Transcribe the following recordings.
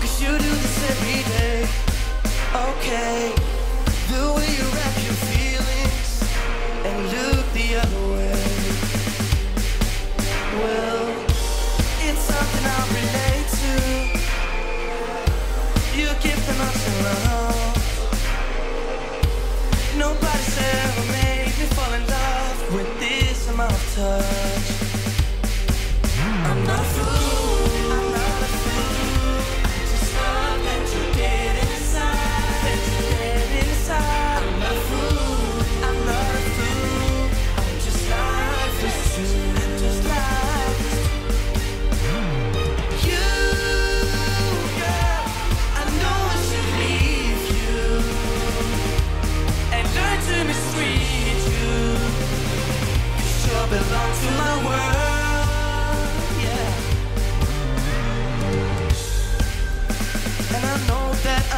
Cause you do this every day. Okay.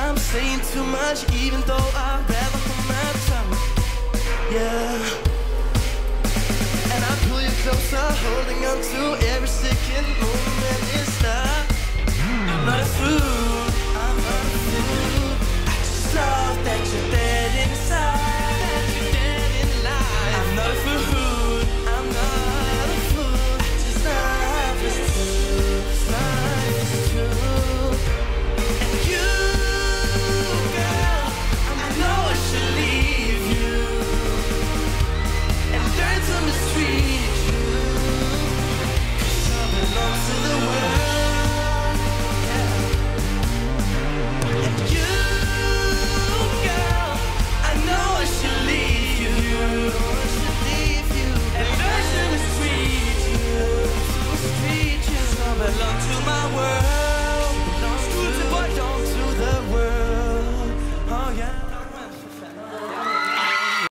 I'm saying too much, even though I'd rather hold my tongue. Yeah. And I pull you closer, holding on to every second. you.